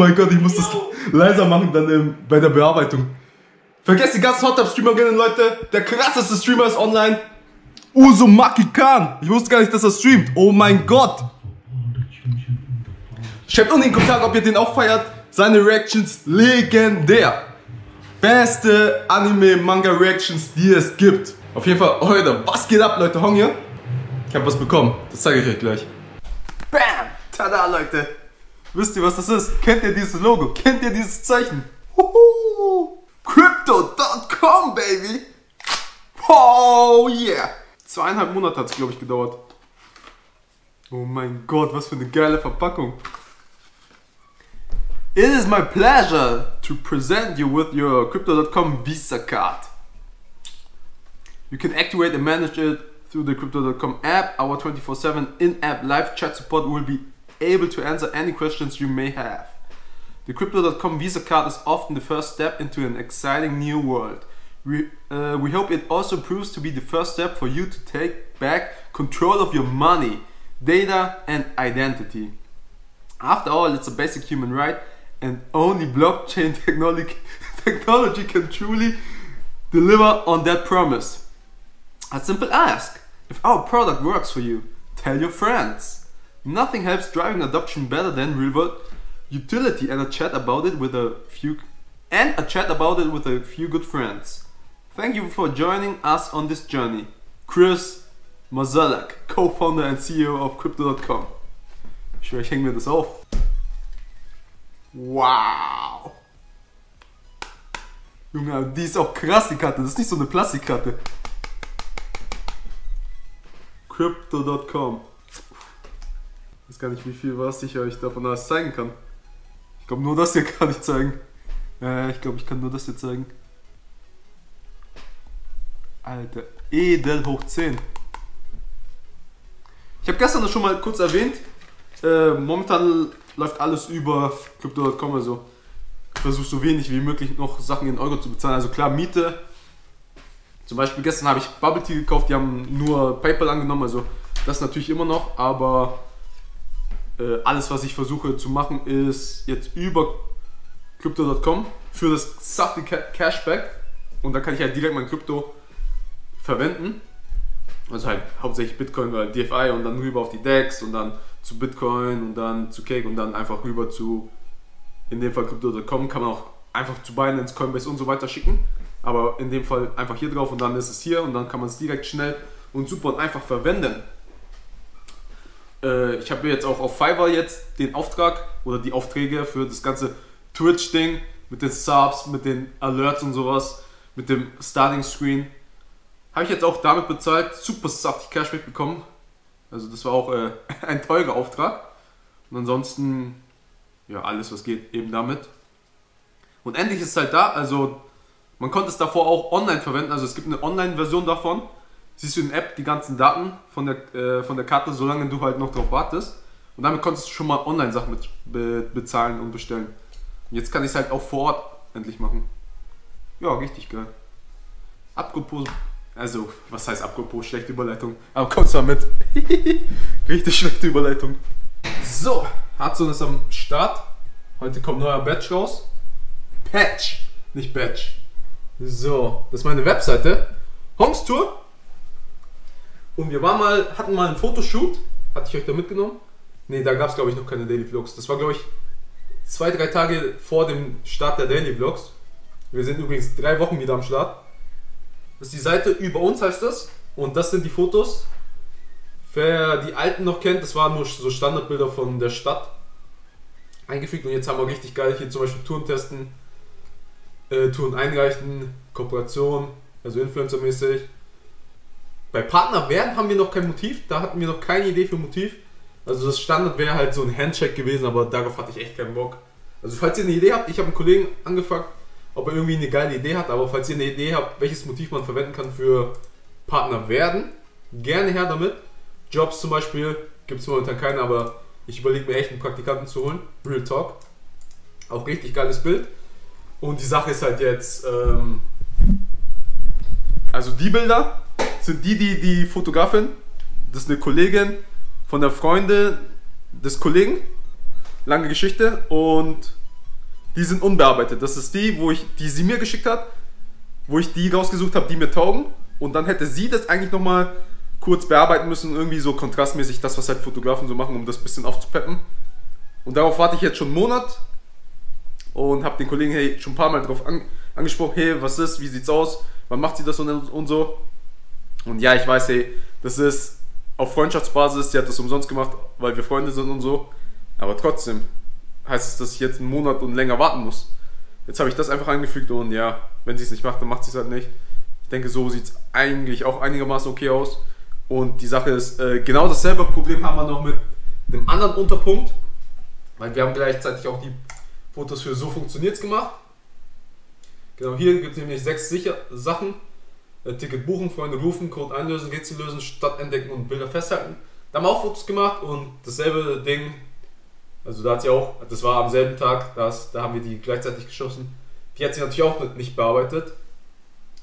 mein Gott, ich muss das leiser machen dann ähm, bei der Bearbeitung. Vergesst die ganzen Hot Tub Streamerinnen, Leute. Der krasseste Streamer ist online. Uzumaki Khan. Ich wusste gar nicht, dass er streamt. Oh mein Gott. Schreibt unten in den Kommentaren, ob ihr den auch feiert. Seine Reactions legendär. Beste Anime-Manga-Reactions, die es gibt. Auf jeden Fall, heute, was geht ab, Leute? Hong hier. Ich habe was bekommen. Das zeige ich euch gleich. Bam! Tada, Leute. Wisst ihr, was das ist? Kennt ihr dieses Logo? Kennt ihr dieses Zeichen? Crypto.com, baby. Oh yeah. Zweieinhalb Monate hat es, glaube ich, gedauert. Oh mein Gott, was für eine geile Verpackung. It is my pleasure to present you with your Crypto.com Visa card. You can activate and manage it through the Crypto.com app. Our 24 7 in app live chat support will be able to answer any questions you may have. The Crypto.com Visa card is often the first step into an exciting new world. We, uh, we hope it also proves to be the first step for you to take back control of your money, data, and identity. After all, it's a basic human right, and only blockchain technology, technology can truly deliver on that promise. A simple ask if our product works for you, tell your friends. Nothing helps driving adoption better than real world utility and a chat about it with a few and a chat about it with a few good friends. Thank you for joining us on this journey. Chris Mazalak, co-founder and CEO of Crypto.com. Schwöre, ich hänge mir das auf. Wow! Junge, die ist auch krass, die Karte. Das ist nicht so eine Plastikkarte. Crypto.com. Ich weiß gar nicht, wie viel was ich euch davon alles zeigen kann. Ich glaube, nur das hier kann ich zeigen. Ja, ich glaube, ich kann nur das hier zeigen. Alter, edel hoch 10. Ich habe gestern das schon mal kurz erwähnt. Äh, momentan läuft alles über Crypto.com, also versuche so wenig wie möglich noch Sachen in Euro zu bezahlen. Also klar, Miete. Zum Beispiel gestern habe ich Bubble Tea gekauft, die haben nur PayPal angenommen, also das natürlich immer noch, aber äh, alles, was ich versuche zu machen, ist jetzt über Crypto.com für das saftige Cashback und da kann ich halt direkt mein Krypto verwenden. Also halt hauptsächlich Bitcoin oder DFI und dann rüber auf die DEX und dann zu Bitcoin und dann zu Cake und dann einfach rüber zu, in dem Fall Crypto.com, kann man auch einfach zu Binance, Coinbase und so weiter schicken. Aber in dem Fall einfach hier drauf und dann ist es hier und dann kann man es direkt schnell und super und einfach verwenden. Äh, ich habe jetzt auch auf Fiverr jetzt den Auftrag oder die Aufträge für das ganze Twitch-Ding mit den Subs, mit den Alerts und sowas, mit dem Starting Screen. Habe ich jetzt auch damit bezahlt, super saftig Cashback bekommen. Also das war auch äh, ein teurer Auftrag. Und ansonsten, ja, alles was geht eben damit. Und endlich ist es halt da, also man konnte es davor auch online verwenden, also es gibt eine Online-Version davon. Siehst du in der App die ganzen Daten von der, äh, von der Karte, solange du halt noch drauf wartest. Und damit konntest du schon mal Online-Sachen be bezahlen und bestellen. Und jetzt kann ich es halt auch vor Ort endlich machen. Ja, richtig geil. Apropos also, was heißt apropos schlechte Überleitung? Aber kommt zwar mit. Richtig schlechte Überleitung. So, Hudson ist am Start. Heute kommt neuer Batch raus. Patch, nicht Batch. So, das ist meine Webseite. Hongs Tour. Und wir waren mal, hatten mal einen Fotoshoot. Hatte ich euch da mitgenommen? Ne, da gab es glaube ich noch keine Daily Vlogs. Das war glaube ich zwei, drei Tage vor dem Start der Daily Vlogs. Wir sind übrigens drei Wochen wieder am Start. Das ist die Seite über uns heißt das. Und das sind die Fotos. Wer die alten noch kennt, das waren nur so Standardbilder von der Stadt eingefügt. Und jetzt haben wir richtig geil hier zum Beispiel Touren testen, äh, Touren einreichen, Kooperation, also Influencer-mäßig. Bei Partner werden haben wir noch kein Motiv, da hatten wir noch keine Idee für Motiv. Also das Standard wäre halt so ein Handcheck gewesen, aber darauf hatte ich echt keinen Bock. Also falls ihr eine Idee habt, ich habe einen Kollegen angefragt, ob er irgendwie eine geile Idee hat. Aber falls ihr eine Idee habt, welches Motiv man verwenden kann für Partner werden, gerne her damit. Jobs zum Beispiel gibt es momentan keine, aber ich überlege mir echt einen Praktikanten zu holen. Real Talk. Auch richtig geiles Bild. Und die Sache ist halt jetzt, ähm, also die Bilder sind die, die die Fotografin, das ist eine Kollegin von der Freundin des Kollegen, lange Geschichte und die sind unbearbeitet. Das ist die, wo ich, die sie mir geschickt hat, wo ich die rausgesucht habe, die mir taugen. Und dann hätte sie das eigentlich nochmal kurz bearbeiten müssen, irgendwie so kontrastmäßig das, was halt Fotografen so machen, um das bisschen aufzupeppen. Und darauf warte ich jetzt schon einen Monat und habe den Kollegen hey, schon ein paar Mal drauf an, angesprochen, hey, was ist, wie sieht's aus, wann macht sie das und, und so. Und ja, ich weiß, hey, das ist auf Freundschaftsbasis, sie hat das umsonst gemacht, weil wir Freunde sind und so. Aber trotzdem heißt es, dass ich jetzt einen Monat und länger warten muss. Jetzt habe ich das einfach angefügt und ja, wenn sie es nicht macht, dann macht sie es halt nicht. Ich denke, so sieht es eigentlich auch einigermaßen okay aus. Und die Sache ist, äh, genau dasselbe Problem haben wir noch mit dem anderen Unterpunkt. Weil wir haben gleichzeitig auch die Fotos für So funktioniert's gemacht. Genau, hier gibt es nämlich sechs Sicher Sachen. Ticket buchen, Freunde rufen, Code einlösen, Rätsel lösen, Stadt entdecken und Bilder festhalten. Da haben wir auch Fotos gemacht und dasselbe Ding, also da hat sie auch, das war am selben Tag, das, da haben wir die gleichzeitig geschossen. Die hat sie natürlich auch nicht bearbeitet.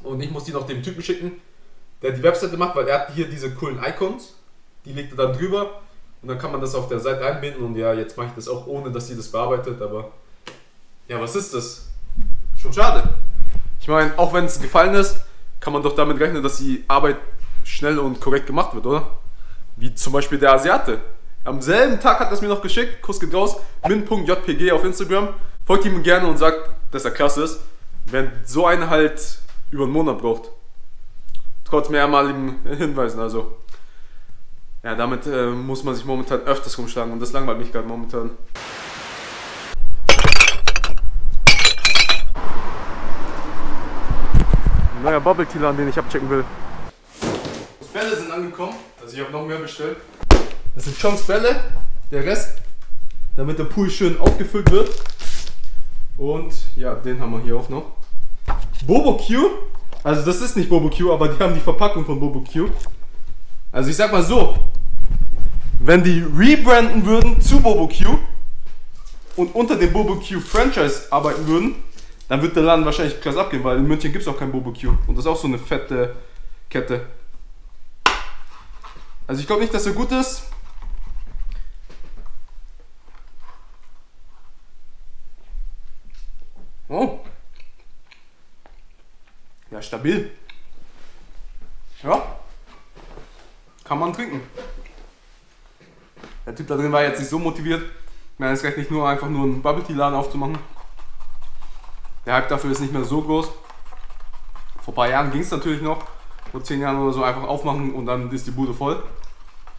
Und ich muss die noch dem Typen schicken, der die Webseite macht, weil er hat hier diese coolen Icons. Die legt er dann drüber und dann kann man das auf der Seite einbinden und ja, jetzt mache ich das auch ohne, dass sie das bearbeitet, aber ja, was ist das? Schon schade. Ich meine, auch wenn es gefallen ist, kann man doch damit rechnen, dass die Arbeit schnell und korrekt gemacht wird, oder? Wie zum Beispiel der Asiate. Am selben Tag hat er es mir noch geschickt, Kuss geht raus, min.jpg auf Instagram. Folgt ihm gerne und sagt, dass er klasse ist. Wenn so eine halt über einen Monat braucht. Trotz mehrmaligen Hinweisen, also. Ja, damit äh, muss man sich momentan öfters rumschlagen und das langweilt mich gerade momentan. Neuer Bubble Tea Laden, den ich abchecken will. Bälle sind angekommen, also ich habe noch mehr bestellt. Das sind Chongs Bälle, der Rest, damit der Pool schön aufgefüllt wird. Und ja, den haben wir hier auch noch. Bobo Q, also das ist nicht Bobo Q, aber die haben die Verpackung von Bobo Q. Also ich sag mal so, wenn die rebranden würden zu Bobo Q und unter dem Bobo Q Franchise arbeiten würden, dann wird der Laden wahrscheinlich krass abgehen, weil in München gibt es auch kein Q. Und das ist auch so eine fette Kette. Also ich glaube nicht, dass er gut ist. Oh. Ja, stabil. Ja. Kann man trinken. Der Typ da drin war jetzt nicht so motiviert. Ich meine, es reicht nicht nur einfach nur einen Bubble Tea Laden aufzumachen. Der Hype dafür ist nicht mehr so groß. Vor ein paar Jahren ging es natürlich noch. Vor zehn Jahren oder so einfach aufmachen und dann ist die Bude voll.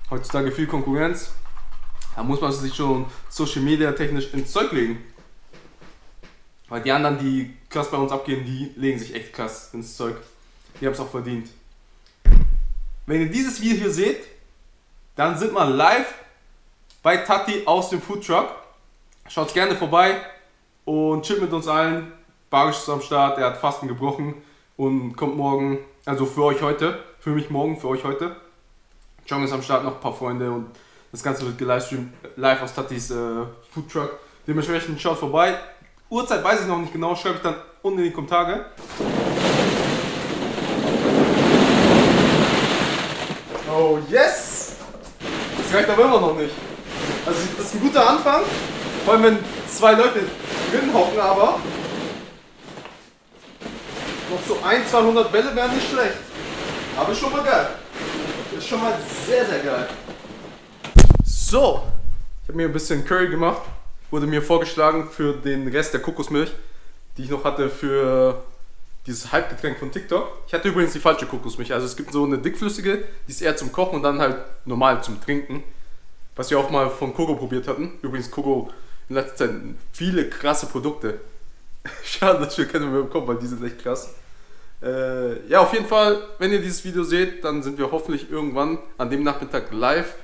Heutzutage viel Konkurrenz. Da muss man sich schon Social Media technisch ins Zeug legen. Weil die anderen, die krass bei uns abgehen, die legen sich echt krass ins Zeug. Die haben es auch verdient. Wenn ihr dieses Video hier seht, dann sind wir live bei Tati aus dem Food Truck. Schaut gerne vorbei und chillt mit uns allen. Barisch ist am Start, er hat Fasten gebrochen und kommt morgen, also für euch heute, für mich morgen, für euch heute. John ist am Start, noch ein paar Freunde und das Ganze wird gelivestreamt live aus Tatis äh, Food Truck. Dementsprechend schaut vorbei. Uhrzeit weiß ich noch nicht genau, schreibe ich dann unten in die Kommentare. Oh yes! Das reicht aber immer noch nicht. Also das ist ein guter Anfang, vor allem wenn zwei Leute drin hocken, aber noch so 1, 200 Bälle wären nicht schlecht. Aber ist schon mal geil. Ist schon mal sehr, sehr geil. So, ich habe mir ein bisschen Curry gemacht wurde mir vorgeschlagen für den Rest der Kokosmilch, die ich noch hatte für dieses Halbgetränk von TikTok. Ich hatte übrigens die falsche Kokosmilch. Also es gibt so eine dickflüssige, die ist eher zum Kochen und dann halt normal zum Trinken. Was wir auch mal von Coco probiert hatten. Übrigens Coco in letzter Zeit viele krasse Produkte. Schade, dass wir keine mehr bekommen, weil die sind echt krass. Äh, ja, auf jeden Fall, wenn ihr dieses Video seht, dann sind wir hoffentlich irgendwann an dem Nachmittag live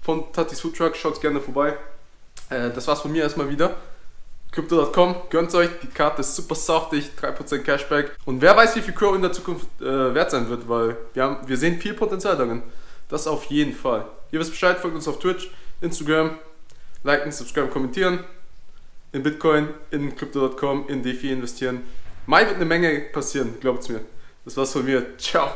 von Tatis Food Truck. Schaut gerne vorbei. Äh, das war's von mir erstmal wieder. Crypto.com, gönnt euch, die Karte ist super saftig, 3% Cashback. Und wer weiß, wie viel Crow in der Zukunft äh, wert sein wird, weil wir, haben, wir sehen viel Potenzial darin. Das auf jeden Fall. Ihr wisst Bescheid, folgt uns auf Twitch, Instagram, liken, subscriben, kommentieren. In Bitcoin, in Crypto.com, in DeFi investieren. Mai wird eine Menge passieren, glaubt's mir. Das war's von mir. Ciao.